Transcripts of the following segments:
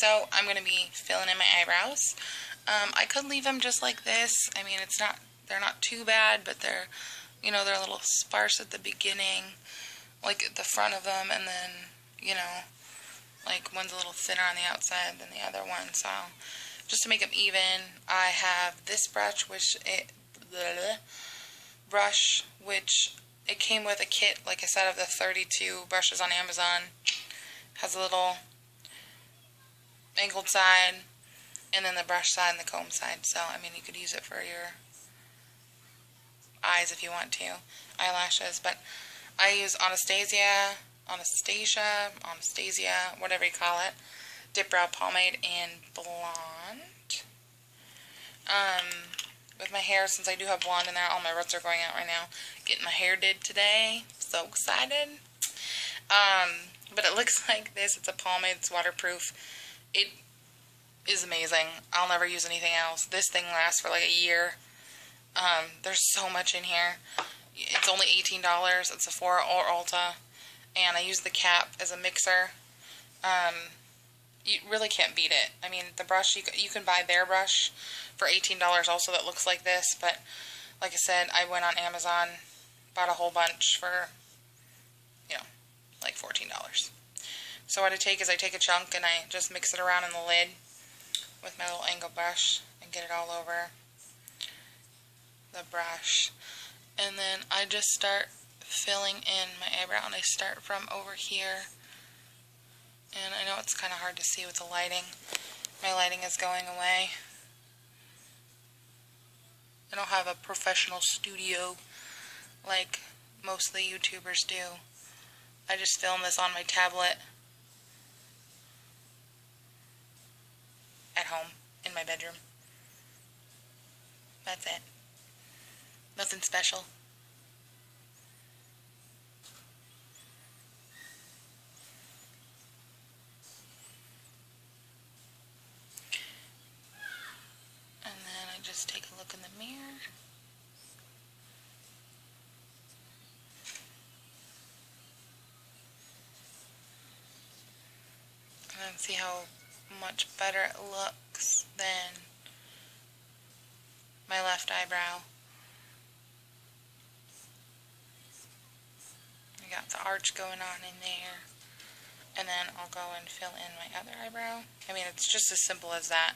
So I'm going to be filling in my eyebrows. Um, I could leave them just like this. I mean, it's not, they're not too bad, but they're, you know, they're a little sparse at the beginning, like at the front of them, and then, you know, like one's a little thinner on the outside than the other one. So just to make them even, I have this brush, which it, bleh, brush, which it came with a kit, like I said, of the 32 brushes on Amazon. Has a little angled side, and then the brush side and the comb side. So, I mean, you could use it for your eyes if you want to, eyelashes. But I use Anastasia, Anastasia, Anastasia, whatever you call it, Dip Brow Pomade in Blonde. Um, with my hair, since I do have blonde in there, all my roots are going out right now. Getting my hair did today. So excited. Um, but it looks like this. It's a pomade. It's waterproof. It is amazing. I'll never use anything else. This thing lasts for like a year. Um, there's so much in here. It's only $18 at Sephora or Ulta. And I use the cap as a mixer. Um, you really can't beat it. I mean, the brush, you, you can buy their brush for $18 also that looks like this. But like I said, I went on Amazon, bought a whole bunch for, you know, like $14. So what I take is I take a chunk and I just mix it around in the lid with my little angle brush and get it all over the brush. And then I just start filling in my eyebrow and I start from over here. And I know it's kind of hard to see with the lighting. My lighting is going away. I don't have a professional studio like most of the YouTubers do. I just film this on my tablet at home in my bedroom. That's it. Nothing special. And then I just take a look in the mirror. And see how much better it looks than my left eyebrow. I got the arch going on in there. And then I'll go and fill in my other eyebrow. I mean, it's just as simple as that.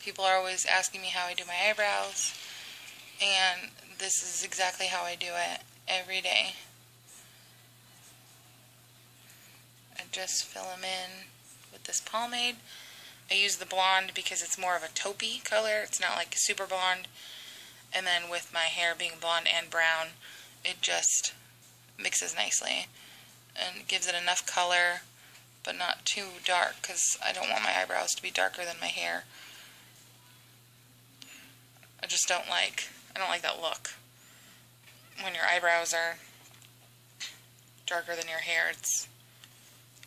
People are always asking me how I do my eyebrows. And this is exactly how I do it every day. I just fill them in with this pomade. I use the blonde because it's more of a taupey color. It's not like super blonde. And then with my hair being blonde and brown, it just mixes nicely and gives it enough color but not too dark because I don't want my eyebrows to be darker than my hair. I just don't like, I don't like that look. When your eyebrows are darker than your hair, it's,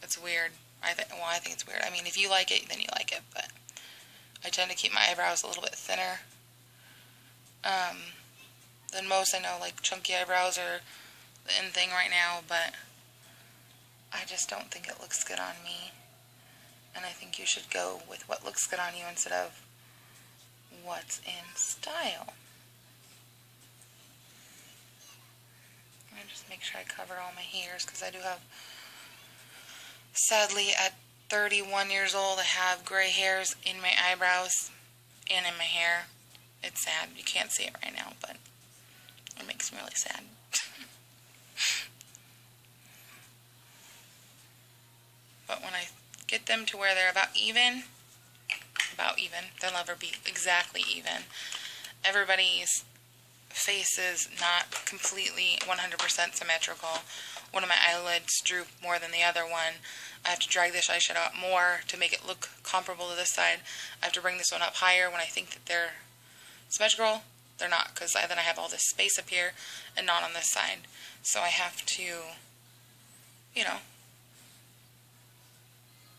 it's weird. I think, well, I think it's weird. I mean, if you like it, then you like it, but I tend to keep my eyebrows a little bit thinner um, than most. I know, like, chunky eyebrows are the in thing right now, but I just don't think it looks good on me. And I think you should go with what looks good on you instead of what's in style. I just make sure I cover all my hairs because I do have Sadly, at 31 years old, I have gray hairs in my eyebrows and in my hair. It's sad. You can't see it right now, but it makes me really sad. but when I get them to where they're about even, about even, they'll never be exactly even. Everybody's face is not completely 100% symmetrical one of my eyelids droop more than the other one. I have to drag this eyeshadow out more to make it look comparable to this side. I have to bring this one up higher when I think that they're symmetrical. They're not because then I have all this space up here and not on this side. So I have to, you know,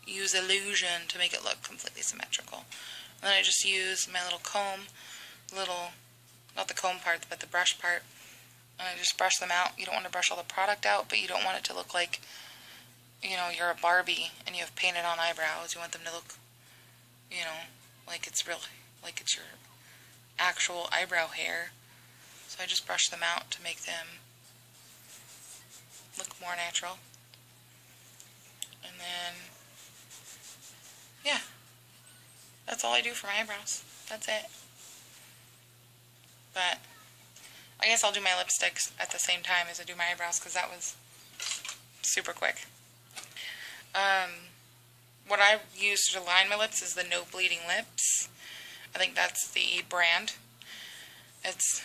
use illusion to make it look completely symmetrical. And then I just use my little comb, little, not the comb part, but the brush part, and I just brush them out. You don't want to brush all the product out, but you don't want it to look like, you know, you're a Barbie and you have painted on eyebrows. You want them to look you know, like it's real, like it's your actual eyebrow hair. So I just brush them out to make them look more natural. And then, yeah, that's all I do for my eyebrows. That's it. But I guess I'll do my lipsticks at the same time as I do my eyebrows because that was super quick. Um, what I use to line my lips is the No Bleeding Lips. I think that's the brand. It's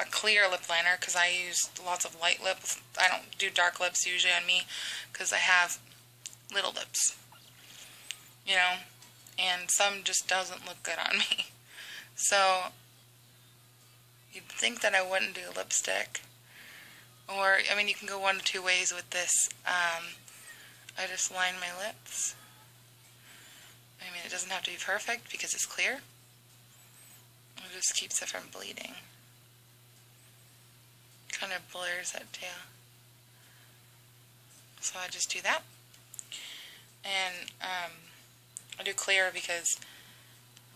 a clear lip liner because I use lots of light lips. I don't do dark lips usually on me because I have little lips. You know, and some just doesn't look good on me. So you'd think that I wouldn't do lipstick. Or, I mean, you can go one of two ways with this. Um, I just line my lips. I mean, it doesn't have to be perfect because it's clear. It just keeps it from bleeding. Kind of blurs that tail. So I just do that. And um, I do clear because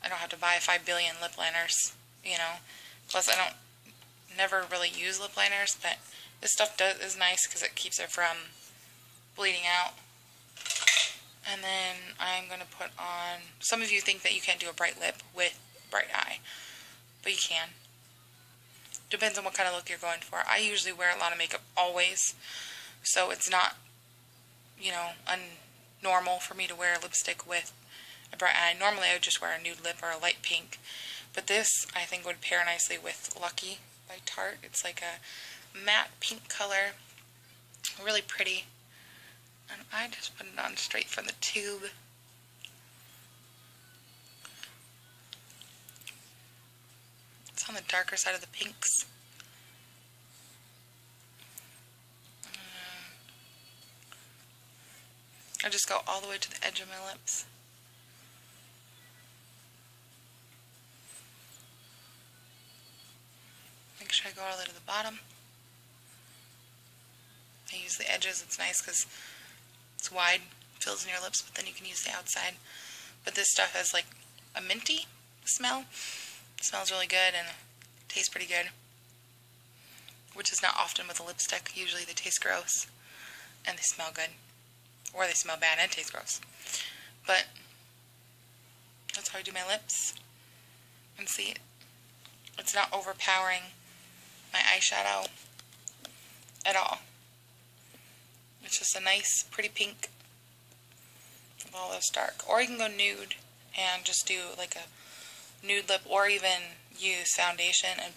I don't have to buy 5 billion lip liners, you know. Plus, I don't never really use lip liners, but this stuff does is nice because it keeps it from bleeding out. And then I'm going to put on, some of you think that you can't do a bright lip with bright eye, but you can. Depends on what kind of look you're going for. I usually wear a lot of makeup always, so it's not, you know, unnormal for me to wear a lipstick with a bright eye. Normally I would just wear a nude lip or a light pink, but this I think would pair nicely with Lucky by Tarte. It's like a matte pink color, really pretty. And I just put it on straight from the tube. It's on the darker side of the pinks. Mm. I just go all the way to the edge of my lips. Way to the bottom. I use the edges, it's nice because it's wide, fills in your lips, but then you can use the outside. But this stuff has like a minty smell. It smells really good and tastes pretty good. Which is not often with a lipstick. Usually they taste gross and they smell good. Or they smell bad and taste gross. But that's how I do my lips. And see, it's not overpowering my eyeshadow at all. It's just a nice, pretty pink with all those dark. Or you can go nude and just do like a nude lip or even use foundation and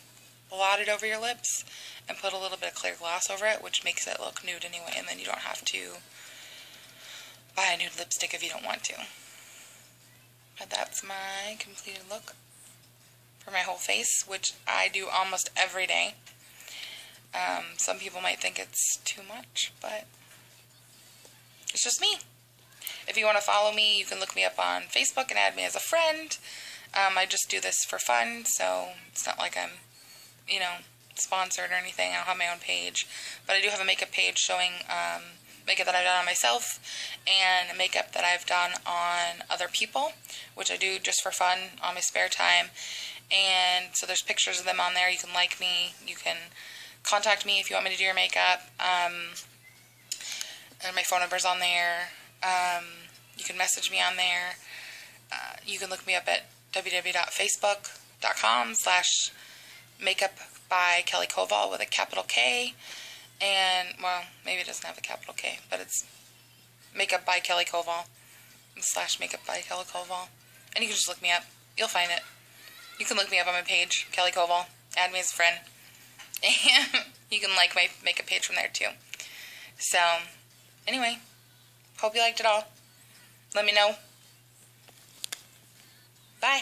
blot it over your lips and put a little bit of clear gloss over it, which makes it look nude anyway, and then you don't have to buy a nude lipstick if you don't want to. But that's my completed look for my whole face, which I do almost every day. Um, some people might think it's too much, but it's just me. If you want to follow me, you can look me up on Facebook and add me as a friend. Um, I just do this for fun, so it's not like I'm, you know, sponsored or anything. I don't have my own page. But I do have a makeup page showing um, makeup that I've done on myself and makeup that I've done on other people, which I do just for fun on my spare time. And so there's pictures of them on there. You can like me. You can contact me if you want me to do your makeup. Um, and my phone number's on there. Um, you can message me on there. Uh, you can look me up at www.facebook.com slash makeup by Kelly Koval with a capital K. And, well, maybe it doesn't have a capital K, but it's makeup by Kelly Koval slash makeup by Kelly Koval. And you can just look me up. You'll find it. You can look me up on my page, Kelly Koval. Add me as a friend. And you can like my makeup page from there too. So, Anyway, hope you liked it all. Let me know. Bye.